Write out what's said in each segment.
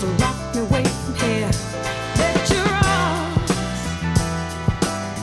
just me away from here. Let your arms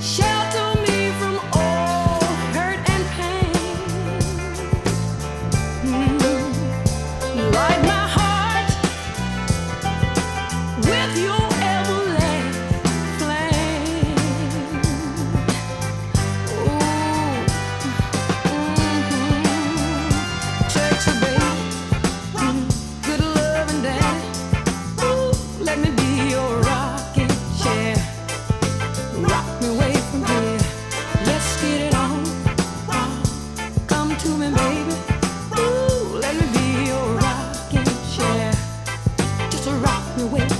shelter me from all hurt and pain. Mm-hmm. Like rock me way.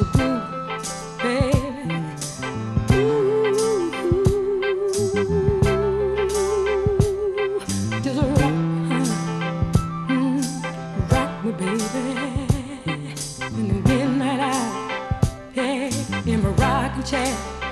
so good, baby. Ooh, just rock, mm, rock me, baby. In the midnight hour, yeah, in my rocking chair.